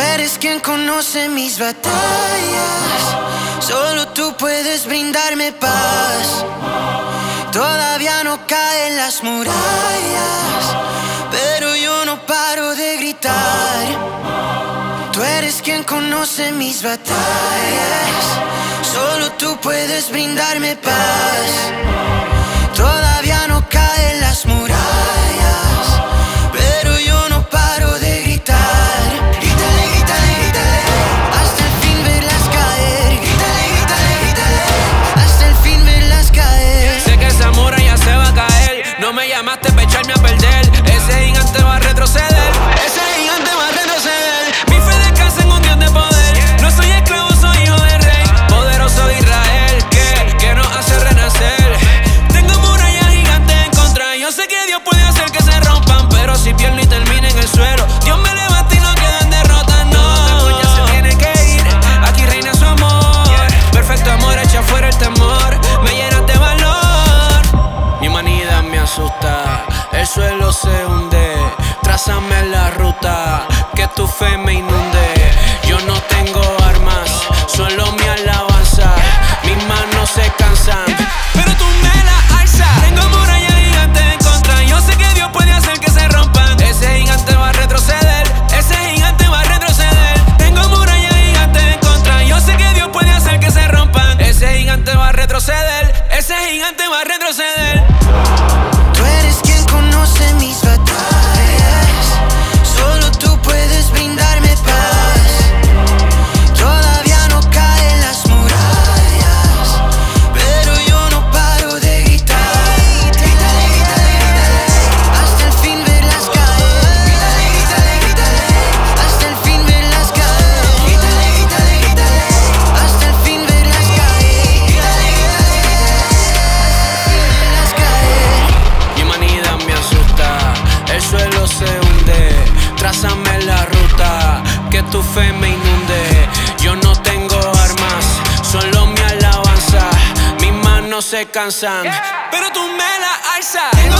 Tú eres quien conoce mis batallas. Solo tú puedes brindarme paz. Todavía no caen las murallas, pero yo no paro de gritar. Tú eres quien conoce mis batallas. Solo tú puedes brindarme paz. Suelo se hunde. Trázame la ruta, que tu fe me inunde. Yo no tengo armas, solo mi alabanza. Mis manos se cansan, pero tú me la alzas. Tengo murallas gigantes en contra. Yo sé que Dios puede hacer que se rompan. Ese gigante va a retroceder, ese gigante va a retroceder. Tengo murallas gigantes en contra. Yo sé que Dios puede hacer que se rompan. Ese gigante va a retroceder, ese gigante va a retroceder. Se cansan, pero tú me la alzas.